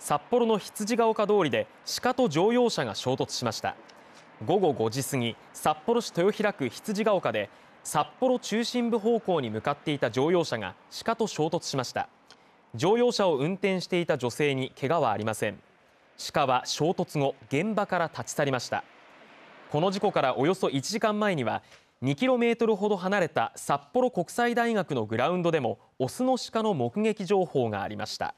札幌の羊ヶ丘通りで鹿と乗用車が衝突しました。午後5時過ぎ札幌市豊平区羊ヶ丘で札幌中心部方向に向かっていた乗用車が鹿と衝突しました。乗用車を運転していた女性に怪我はありません。鹿は衝突後現場から立ち去りました。この事故からおよそ1時間前には 2km ほど離れた札幌国際大学のグラウンドでもオスの鹿の目撃情報がありました。